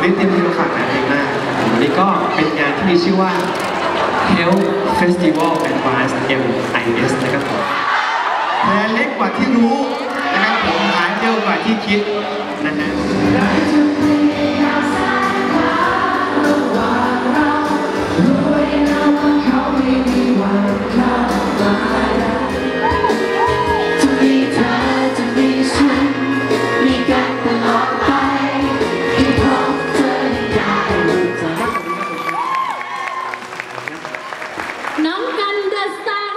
วันนี้เต็มที่มาฝากงานเองมาก วันนี้ก็เป็นงานที่มีชื่อว่า Health Festival Advance MIS นะครับผมแพ้เล็กกว่าที่รู้นะครับผมหายเร็วกว่าที่คิด understand.